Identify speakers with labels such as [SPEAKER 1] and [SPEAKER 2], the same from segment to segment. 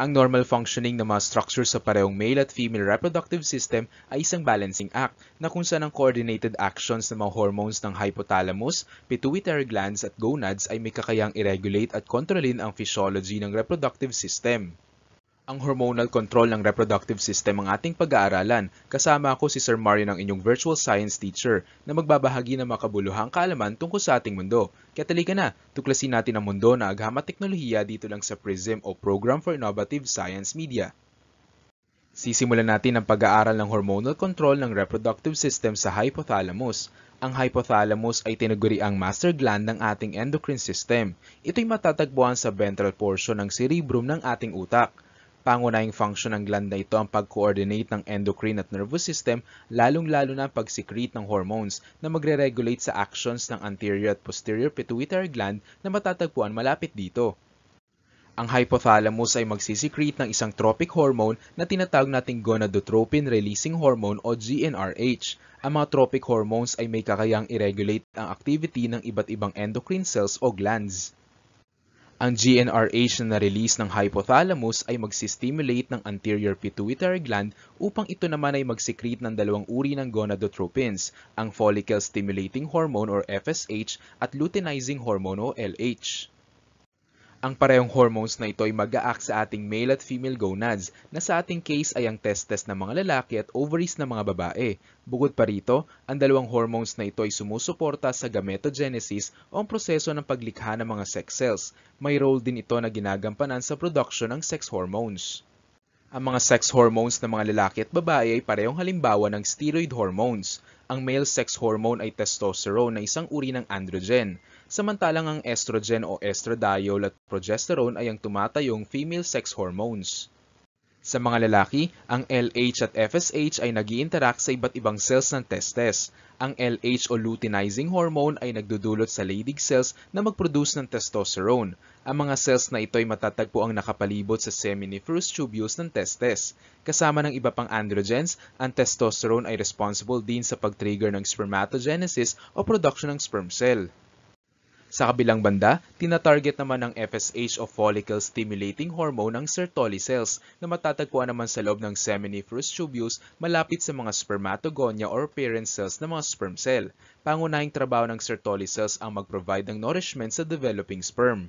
[SPEAKER 1] Ang normal functioning ng mga structure sa parehong male at female reproductive system ay isang balancing act na kung saan ang coordinated actions ng mga hormones ng hypothalamus, pituitary glands at gonads ay may kakayang i-regulate at kontrolin ang physiology ng reproductive system. Ang hormonal control ng reproductive system ang ating pag-aaralan. Kasama ako si Sir Mario ng inyong virtual science teacher na magbabahagi ng makabuluhang kaalaman tungkol sa ating mundo. Kaya talika na, tuklasin natin ang mundo na agham at teknolohiya dito lang sa PRISM o Program for Innovative Science Media. Sisimulan natin ang pag-aaral ng hormonal control ng reproductive system sa hypothalamus. Ang hypothalamus ay tinaguri ang master gland ng ating endocrine system. Ito'y matatagpuan sa ventral portion ng cerebrum ng ating utak. Pangunahing function ng gland na ito ang pag-coordinate ng endocrine at nervous system, lalong-lalo na ang pag-secrete ng hormones na magre-regulate sa actions ng anterior at posterior pituitary gland na matatagpuan malapit dito. Ang hypothalamus ay magsisecrete ng isang tropic hormone na tinatawag nating gonadotropin-releasing hormone o GnRH. Ang mga tropic hormones ay may kakayang i-regulate ang activity ng iba't ibang endocrine cells o glands. Ang GnRH na na-release ng hypothalamus ay magsistimulate ng anterior pituitary gland upang ito naman ay magsekrete ng dalawang uri ng gonadotropins, ang follicle stimulating hormone or FSH at luteinizing hormone o LH. Ang parehong hormones na ito ay mag-a-act sa ating male at female gonads na sa ating case ay ang testes ng mga lalaki at ovaries ng mga babae. Bukod pa rito, ang dalawang hormones na ito ay sumusuporta sa gametogenesis o ang proseso ng paglikha ng mga sex cells. May role din ito na ginagampanan sa production ng sex hormones. Ang mga sex hormones ng mga lalaki at babae ay parehong halimbawa ng steroid hormones. Ang male sex hormone ay testosterone na isang uri ng androgen samantalang ang estrogen o estradiol at progesterone ay ang tumatayong female sex hormones. Sa mga lalaki, ang LH at FSH ay nag interact sa iba't ibang cells ng testes. Ang LH o luteinizing hormone ay nagdudulot sa Leydig cells na mag-produce ng testosterone. Ang mga cells na ito ay matatagpo ang nakapalibot sa seminiferous tubules ng testes. Kasama ng iba pang androgens, ang testosterone ay responsible din sa pag-trigger ng spermatogenesis o production ng sperm cell. Sa kabilang banda, tinatarget naman ng FSH o follicle stimulating hormone ang Sertoli cells na matatagpuan naman sa loob ng seminiferous tubules malapit sa mga spermatogonia or parent cells ng mga sperm cell. Pangunahing trabaho ng Sertoli cells ang mag-provide ng nourishment sa developing sperm.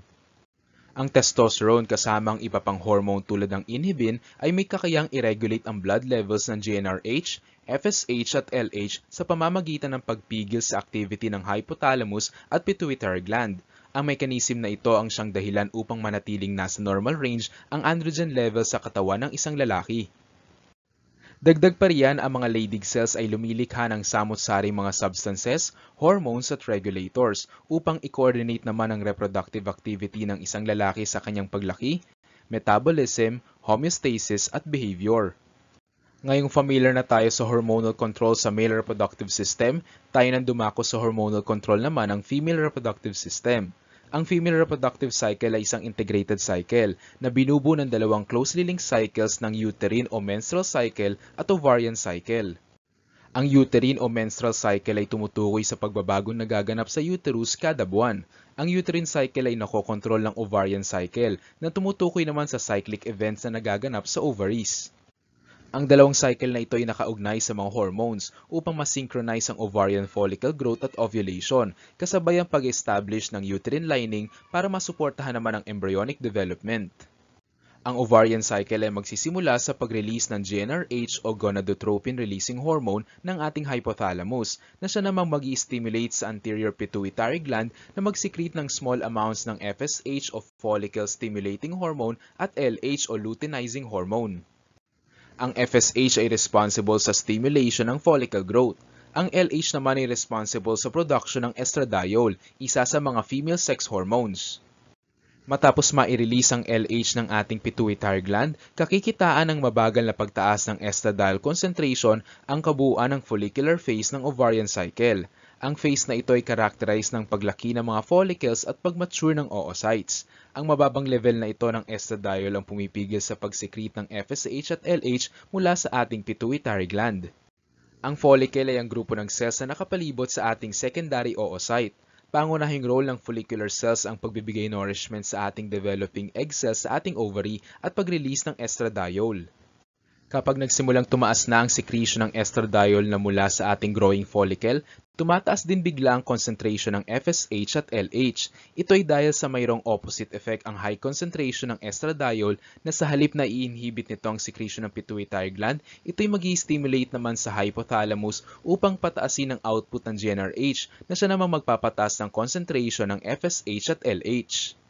[SPEAKER 1] Ang testosterone kasama ang iba pang hormone tulad ng inhibin ay may kakayang i-regulate ang blood levels ng GnRH, FSH at LH sa pamamagitan ng pagpigil sa activity ng hypothalamus at pituitary gland. Ang mechanism na ito ang siyang dahilan upang manatiling nasa normal range ang androgen level sa katawan ng isang lalaki. Dagdag pa riyan ang mga Leydig cells ay lumilikha ng samot-saring mga substances, hormones at regulators upang i-coordinate naman ang reproductive activity ng isang lalaki sa kanyang paglaki, metabolism, homeostasis at behavior. Ngayong familiar na tayo sa hormonal control sa male reproductive system, tayo nang dumako sa hormonal control naman ng female reproductive system. Ang female reproductive cycle ay isang integrated cycle na binubuo ng dalawang closely linked cycles ng uterine o menstrual cycle at ovarian cycle. Ang uterine o menstrual cycle ay tumutukoy sa pagbabagong nagaganap sa uterus kada buwan. Ang uterine cycle ay nakokontrol ng ovarian cycle na tumutukoy naman sa cyclic events na nagaganap sa ovaries. Ang dalawang cycle na ito ay nakaugnay sa mga hormones upang masynchronize ang ovarian follicle growth at ovulation, kasabay ang pag-establish ng uterine lining para masuportahan naman ang embryonic development. Ang ovarian cycle ay magsisimula sa pag-release ng GnRH o gonadotropin-releasing hormone ng ating hypothalamus na siya namang mag stimulate sa anterior pituitary gland na mag-secrete ng small amounts ng FSH o follicle-stimulating hormone at LH o luteinizing hormone. Ang FSH ay responsible sa stimulation ng follicle growth. Ang LH naman ay responsible sa production ng estradiol, isa sa mga female sex hormones. Matapos ma-release ang LH ng ating pituitary gland, kakikitaan ng mabagal na pagtaas ng estradiol concentration ang kabuuan ng follicular phase ng ovarian cycle. Ang phase na ito ay characterized ng paglaki ng mga follicles at pagmature ng oocytes. Ang mababang level na ito ng estradiol ang pumipigil sa pagsekret ng FSH at LH mula sa ating pituitary gland. Ang follicle ay ang grupo ng cells na nakapalibot sa ating secondary oocyte. pangunahing role ng follicular cells ang pagbibigay nourishment sa ating developing egg cells sa ating ovary at pag-release ng estradiol. Kapag nagsimulang tumaas na ang secretion ng estradiol na mula sa ating growing follicle, tumataas din bigla ang concentration ng FSH at LH. Ito ay dahil sa mayroong opposite effect ang high concentration ng estradiol na sa halip na i-inhibit nito ang secretion ng pituitary gland, ito ay mag stimulate naman sa hypothalamus upang pataasin ang output ng GnRH na siya namang magpapataas ng concentration ng FSH at LH.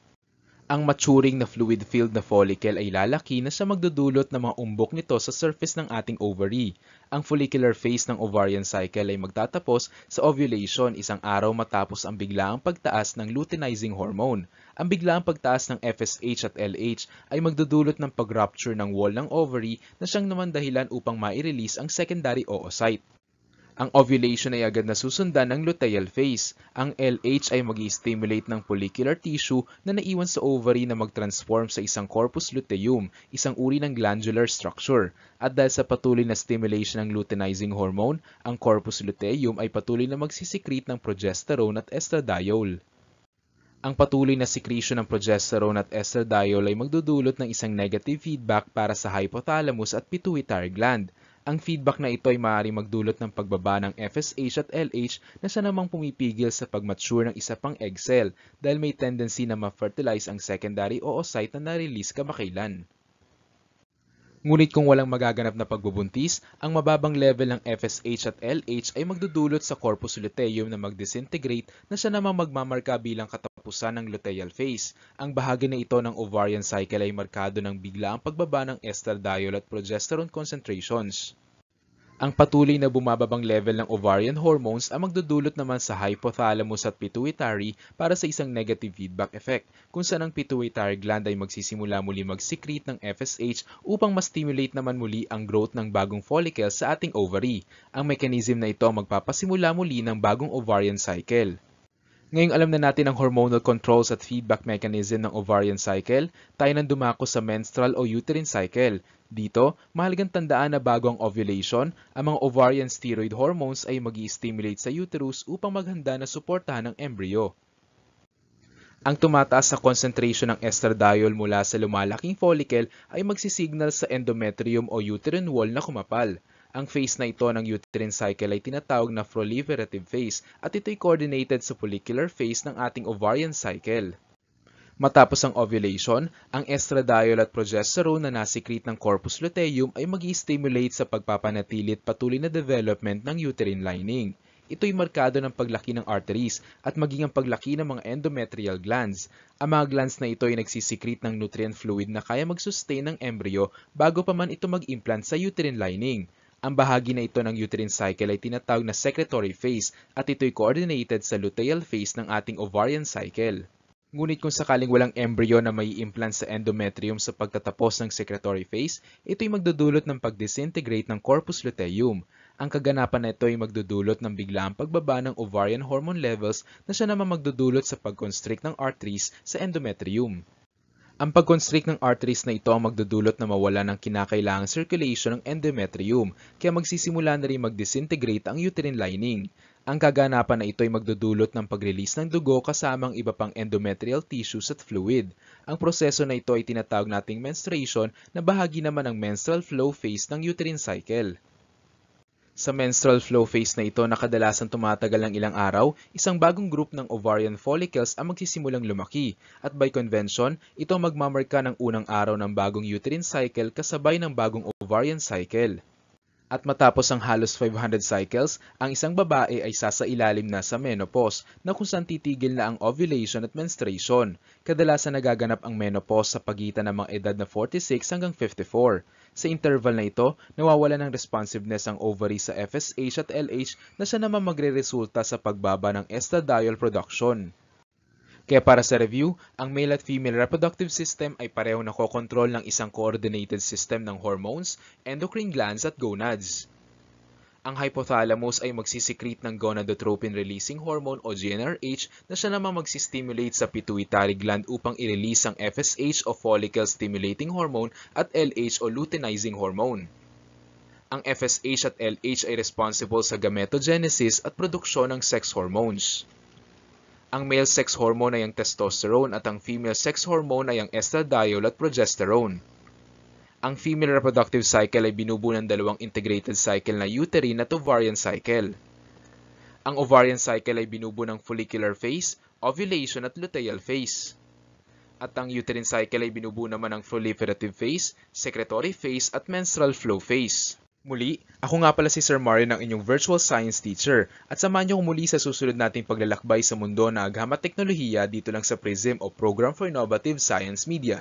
[SPEAKER 1] Ang maturing na fluid-filled na follicle ay lalaki na siya magdudulot ng mga umbok nito sa surface ng ating ovary. Ang follicular phase ng ovarian cycle ay magtatapos sa ovulation isang araw matapos ang biglaang pagtaas ng luteinizing hormone. Ang biglaang pagtaas ng FSH at LH ay magdudulot ng pag-rupture ng wall ng ovary na siyang naman dahilan upang ma-release ang secondary oocyte. Ang ovulation ay agad nasusundan ng luteal phase. Ang LH ay mag stimulate ng follicular tissue na naiwan sa ovary na mag-transform sa isang corpus luteum, isang uri ng glandular structure. At dahil sa patuloy na stimulation ng luteinizing hormone, ang corpus luteum ay patuloy na magsisikret ng progesterone at estradiol. Ang patuloy na secretion ng progesterone at estradiol ay magdudulot ng isang negative feedback para sa hypothalamus at pituitary gland. Ang feedback na ito ay maaaring magdulot ng pagbaba ng FSH at LH na siya namang pumipigil sa pagmature ng isa pang egg cell dahil may tendency na ma-fertilize ang secondary oocyte na na-release kamakailan. Ngunit kung walang magaganap na pagbubuntis, ang mababang level ng FSH at LH ay magdudulot sa corpus luteum na mag-disintegrate na siya namang magmamarka bilang katapusan ng luteal phase. Ang bahagi na ito ng ovarian cycle ay markado ng biglaang pagbaba ng estradiol at progesterone concentrations. Ang patuloy na bumababang level ng ovarian hormones ang magdudulot naman sa hypothalamus at pituitary para sa isang negative feedback effect kung saan ang pituitary gland ay magsisimula muli mag-secrete ng FSH upang ma-stimulate naman muli ang growth ng bagong follicle sa ating ovary. Ang mechanism na ito magpapasimula muli ng bagong ovarian cycle. Ngayong alam na natin ang hormonal controls at feedback mechanism ng ovarian cycle, tayo nang dumako sa menstrual o uterine cycle. Dito, mahalagang tandaan na bago ang ovulation, ang mga ovarian steroid hormones ay mag stimulate sa uterus upang maghanda na suportahan ang embryo. Ang tumataas sa concentration ng estradiol mula sa lumalaking follicle ay magsisignal sa endometrium o uterine wall na kumapal. Ang phase na ito ng uterine cycle ay tinatawag na proliferative phase at ito'y coordinated sa follicular phase ng ating ovarian cycle. Matapos ang ovulation, ang estradiol at progesterone na nasikret ng corpus luteum ay mag stimulate sa pagpapanatili at patuloy na development ng uterine lining. Ito'y markado ng paglaki ng arteries at maging ang paglaki ng mga endometrial glands. Ang mga glands na ito ay nagsisikret ng nutrient fluid na kaya mag-sustain ng embryo bago pa man ito mag-implant sa uterine lining. Ang bahagi na ito ng uterine cycle ay tinatawag na secretory phase at ito'y coordinated sa luteal phase ng ating ovarian cycle. Ngunit kung sakaling walang embryo na may implant sa endometrium sa pagtatapos ng secretory phase, ito'y magdudulot ng pag-disintegrate ng corpus luteum. Ang kaganapan na ito ay magdudulot ng biglaang pagbaba ng ovarian hormone levels na siya naman magdudulot sa pag-constrict ng arteries sa endometrium. Ang pag-constrict ng arteries na ito ang magdudulot na mawala ng kinakailangang circulation ng endometrium, kaya magsisimula na rin mag-disintegrate ang uterine lining. Ang kaganapan na ito ay magdudulot ng pag-release ng dugo kasamang iba pang endometrial tissues at fluid. Ang proseso na ito ay tinatawag nating menstruation na bahagi naman ng menstrual flow phase ng uterine cycle. Sa menstrual flow phase na ito na kadalasan tumatagal ng ilang araw, isang bagong group ng ovarian follicles ang magsisimulang lumaki at by convention, ito magmamarka ng unang araw ng bagong uterine cycle kasabay ng bagong ovarian cycle. At matapos ang halos 500 cycles, ang isang babae ay sasailalim na sa menopause na kung saan titigil na ang ovulation at menstruation. Kadalasan nagaganap ang menopause sa pagitan ng mga edad na 46 hanggang 54. Sa interval na ito, nawawala ng responsiveness ang ovary sa FSH at LH na siya naman magre-resulta sa pagbaba ng estradiol production. Kaya para sa review, ang male at female reproductive system ay pareho na kokontrol ng isang coordinated system ng hormones, endocrine glands at gonads. Ang hypothalamus ay magsisikret ng gonadotropin-releasing hormone o GnRH na siya naman magsistimulate sa pituitary gland upang i-release ang FSH o follicle-stimulating hormone at LH o luteinizing hormone. Ang FSH at LH ay responsible sa gametogenesis at produksyon ng sex hormones. Ang male sex hormone ay ang testosterone at ang female sex hormone ay ang estradiol at progesterone. Ang female reproductive cycle ay binubuo ng dalawang integrated cycle na uterine at ovarian cycle. Ang ovarian cycle ay binubuo ng follicular phase, ovulation at luteal phase. At ang uterine cycle ay binubuo naman ng proliferative phase, secretory phase at menstrual flow phase. Muli, ako nga pala si Sir Mario ng inyong virtual science teacher at samahan niyo muli sa susunod nating paglalakbay sa mundo na aghamat teknolohiya dito lang sa PRISM o Program for Innovative Science Media.